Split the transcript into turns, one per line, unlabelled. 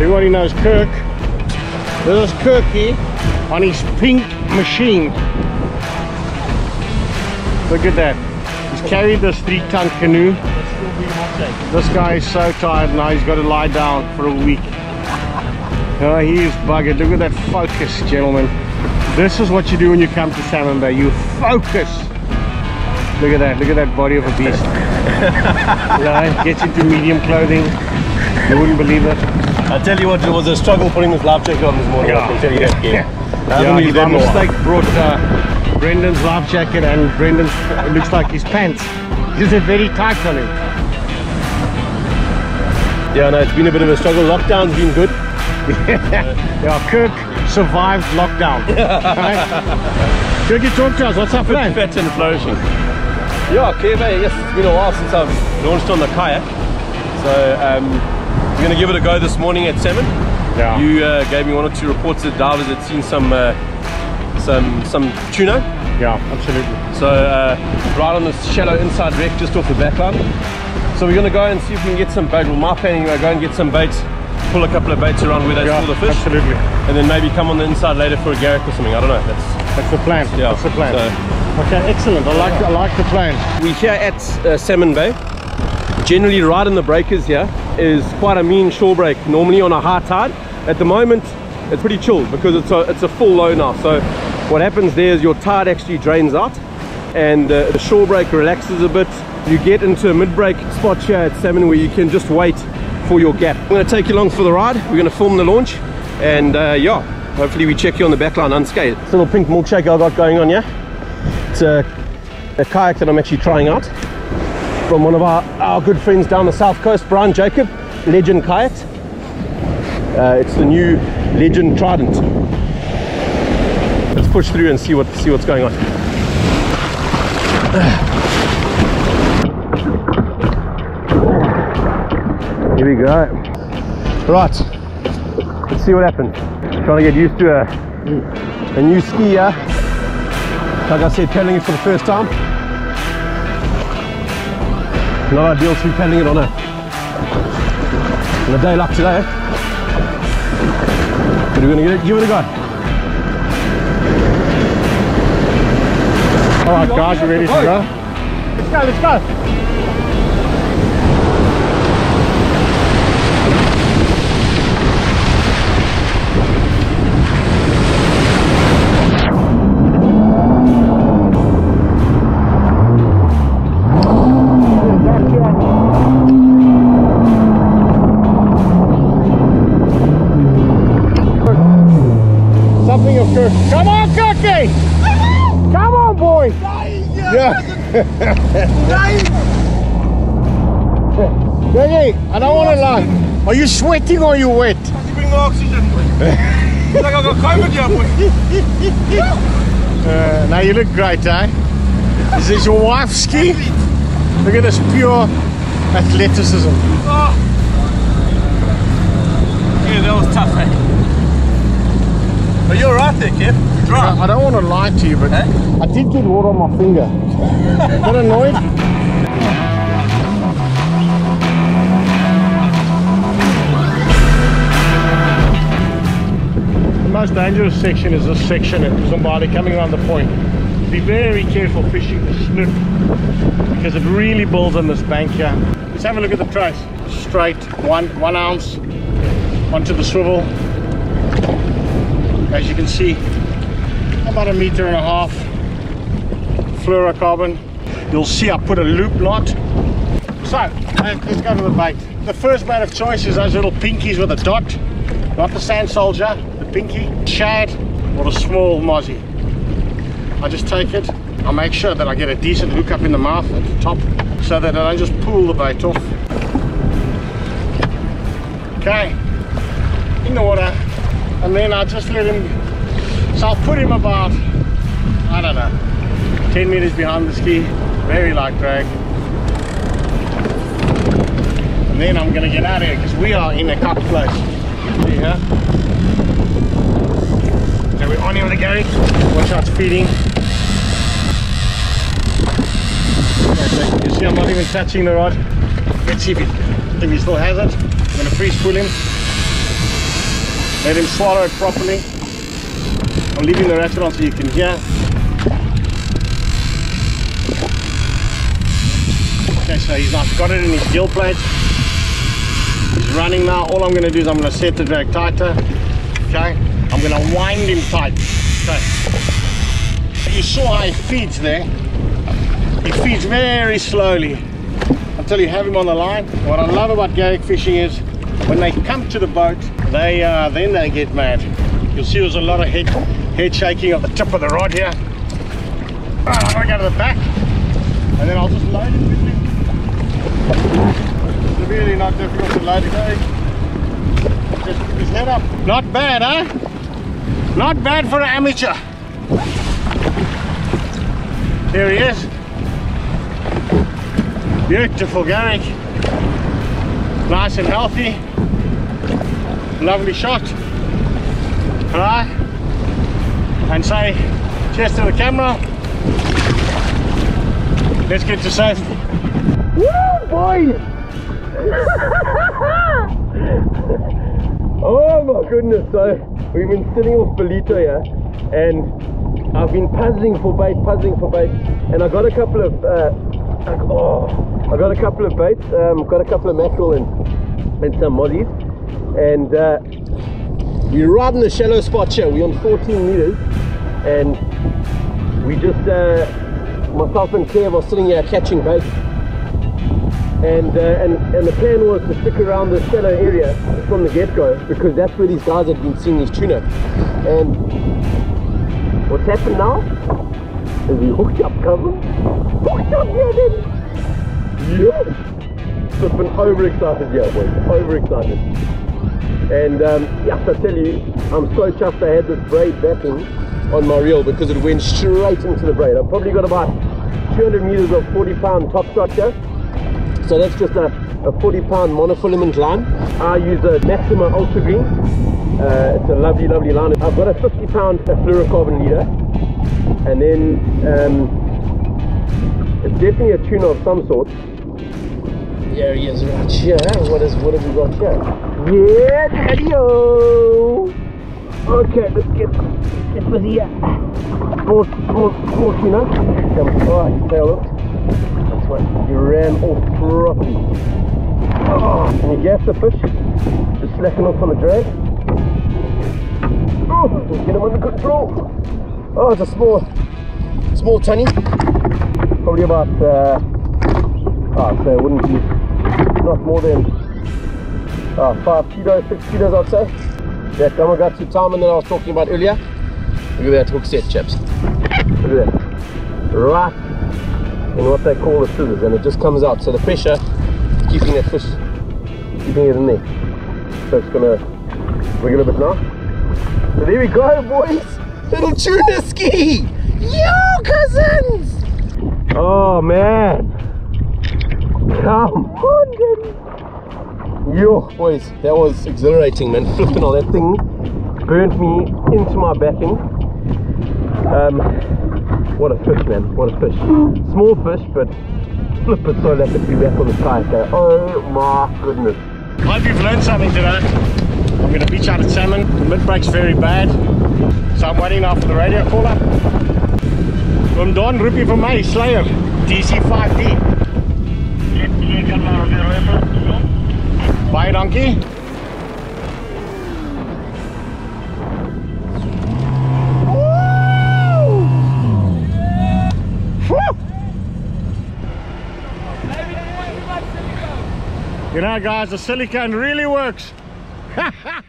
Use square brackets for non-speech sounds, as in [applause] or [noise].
Everybody knows Kirk. This is Kirky on his pink machine. Look at that. He's carried this three ton canoe. This guy is so tired now he's got to lie down for a week. [laughs] Oh, he is buggered. Look at that focus, gentlemen. This is what you do when you come to Salmon Bay. You focus. Look at that. Look at that body of a beast. [laughs] yeah, gets into medium clothing. You wouldn't believe it.
I tell you what, it was a struggle putting this life jacket on this morning. I can tell you that. Yeah. I
Yeah,
haven't
he
used
by
that in a while.
mistake brought uh, Brendan's life jacket and Brendan's it looks like his pants. Because they're very tight on him.
Yeah, no, it's been a bit of a struggle. Lockdown's been good. [laughs]
Yeah, Kirk survived lockdown. [laughs] right? Kirk, you talk to us. What's up, man?
Fit and flourishing. Yeah, Kirby, yes, it's been a while since I've launched on the kayak. So, um, we're going to give it a go this morning at salmon.
Yeah.
You uh, gave me one or two reports that divers had seen some uh, some some tuna.
Yeah, absolutely.
So uh, right on this shallow inside wreck just off the back line. So we're going to go and see if we can get some bait. Well, my planning is go and get some baits, pull a couple of baits around where they
Yeah,
store the fish,
absolutely.
and then maybe come on the inside later for a garrick or something. I don't know. That's
That's the plan.
yeah.
That's the plan.
So,
okay, excellent. I like I like the plan.
we're here at uh, Salmon Bay. Generally, in the breakers here is quite a mean shore break. Normally on a high tide. At the moment, it's pretty chilled because it's a it's a full low now. So what happens there is your tide actually drains out, and uh, the shore break relaxes a bit. You get into a mid-break spot here at Salmon where you can just wait for your gap. I'm going to take you along for the ride. We're going to film the launch, and uh, yeah, hopefully we check you on the back line unscathed. This little pink milkshake I got going on here. It's a, a kayak that I'm actually trying out from one of our, our good friends down the south coast, Brian Jacob, Legend Kayaks. Uh, it's the new Legend Trident. Let's push through and see what see what's going on. [sighs] Here we go. Right, let's see what happens. Trying to get used to a, a new ski here. Like I said, paddling it for the first time. Not ideal to be paddling it on a on a day like today. But we're gonna get it, give it a go.
All right, guys, you ready to go? Let's go. Let's go. Yeah. [laughs] Kirky, I don't want to lie. Are you sweating or are you wet?
You bring the oxygen. like I got COVID here,
Uh, now you look great, eh? Is this your wife's ski? Look at this pure athleticism.
Yeah, that was tough, eh? But you're right there, Kev. Dry.
I, don't want to lie to you, but
Eh?
I did get water on my finger. Got annoyed? The most dangerous section is this section at Zimbali coming around the point. Be very careful fishing the slip because it really builds on this bank here. Let's have a look at the trace. Straight, one one ounce onto the swivel. As you can see, about a meter and a half fluorocarbon. You'll see I put a loop knot. So, let's go to the bait. The first bait of choice is those little pinkies with a dot. Not the sand soldier, the pinky, shad, or the small mozzie. I just take it, I make sure that I get a decent hook up in the mouth at the top so that I don't just pull the bait off. Okay, in the water, and then I just let him, so I'll put him about, I don't know, 10 meters behind the ski, very light drag. And then I'm gonna get out of here because we are in a cut place. Here? So we're on with the Gary. Watch out, feeding. You see I'm not even touching the rod. Let's see if he, if he still has it. I'm gonna freeze pull him. Let him swallow it properly. I'm leaving the restaurant so you can hear. Okay, so he's not got it in his gill plate. He's running now. All I'm going to do is I'm going to set the drag tighter. Okay, I'm going to wind him tight. Okay. You saw how he feeds there. He feeds very slowly until you have him on the line. What I love about Garrick fishing is when they come to the boat, they uh, then they get mad. You'll see there's a lot of head, head shaking at the tip of the rod here. Going to go to the back and then I'll just load it with him. It's really not difficult to load it. eh? Just keep his head up. Not bad, huh? Not bad for an amateur. Here he is. Beautiful Garrick. Nice and healthy. Lovely shot. Alright. And say cheers to the camera. Let's get to safety. Woo boy! [laughs]
Oh my goodness, so we've been sitting off Ballito here and I've been puzzling for bait, puzzling for bait and I got a couple of uh, I- oh, I got a couple of baits, um, got a couple of mackerel and, and some mozzies and uh, we're right in the shallow spot here, we're on 14 meters. And we just, uh, myself and Kev are sitting here catching bait and, uh, and and the plan was to stick around the shallow area from the get-go because that's where these guys had been seeing these tuna. And what's happened now is we hooked up cousin. Hooked up yeah yeah just been overexcited yeah boys overexcited and um, yes I tell you I'm so chuffed I had this braid backing on my reel because it went straight into the braid I've probably got about 200 meters of 40 pound top structure. so that's just a, a 40 pound monofilament line. I use a Maxima Ultra Green. Uh, it's a lovely, lovely line. I've got a 50 pound fluorocarbon leader. And then um, it's definitely a tuna of some sort. There he is right here. What is what have we got here? Yeah, daddy-o! Okay, let's get get the uh, small, small, small tuna. Come, oh, his tail hooked. That's what he ran off properly. Oh, and he gassed the fish. Just slacking off on the drag. Oh, get him under control. Oh, it's a small, small tunny. Probably about, uh, oh, I'd say it wouldn't be, not more than uh, five kilos, six kilos, I'd say. That Damagatsu salmon that I was talking about earlier. Look at that hook set, chaps. Look at that. Right in what they call the scissors and it just comes out so the pressure is keeping that fish keeping it in there so it's gonna wiggle a bit now so there we go boys little tuna ski yo cousins oh man come on daddy yo boys that was exhilarating man flipping all that thing burnt me into my backing um what a fish, man. What a fish. Small fish, but flip it so that it be back on the side. Okay? Oh my goodness.
I Hope you've learned something today. I'm going to beach out at salmon. The mid break's very bad. So I'm waiting now for the radio caller. From Don Rupi from May, Slayer, DC5D. Bye, donkey. You know guys, the silicone really works. [laughs]